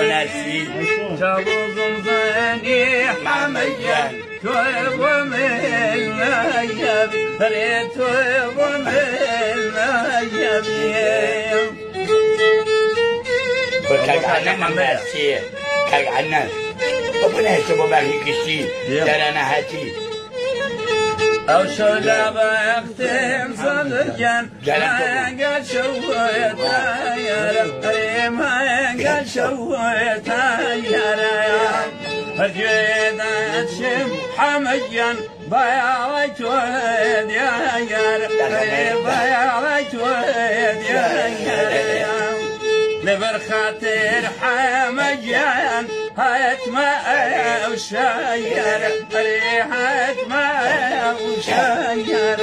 ناسي تبوظ زاني حميا توب من يبي ريت توب من يبي كاك عنا ناسي كاك عنا ربنا يسبب عليك الشيء ترى أنا هاتي أو شلاب اختم صدقا ما قد شويت يا ربي شويت يا رب أجيد أتشم حميا. بيعت ود يا ربي بيعت ود يا لبر خاطر حميان هات ما وشاير ريحة ما وشاير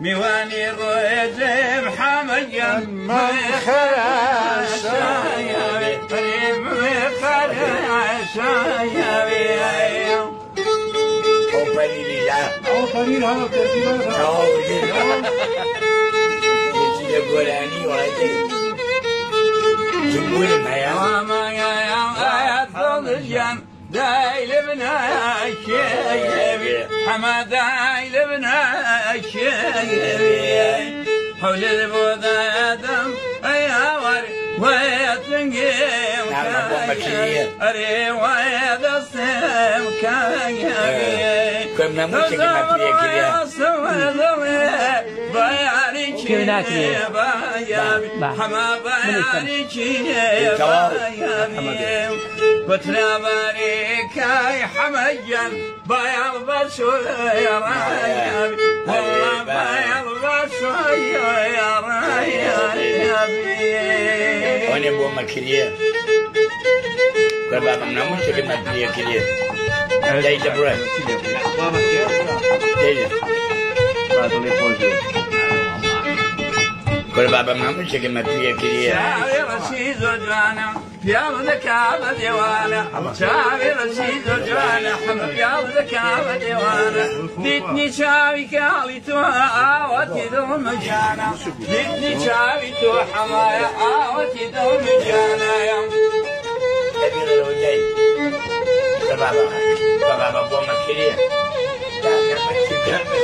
ميواني الرجم حميا ما خلاص يا قريب خلاص يا أو فريدي لا أو خليل هذا الترتيب هذا الجن دايل ابن الشيبي حمد دايل ابن الشيبي حول البوذ آدم يا ور ويتنقي اري ويد السم كاي كنا موسيقى ما فيها كده كنا كده. با. حما يا حميا بيض بشر يا رايبي والله بيض بشر يا رايبي وأنا بو مكريه كل بابا من موسيقى ما فيها كده Dai da bread. Dai. كل بابا من موسيقى ما فيها كده يا ذكاء ديوانا شاعر رشيد وجوانا يا ذكاء ديوانا ديتني شاوي كالي تو آوتي دو مجانا ديتني شاوي تو حمايا آوتي دو مجانا يا كبير الوجاي كل بابا كل بابا بو مكريه كان مكريه كان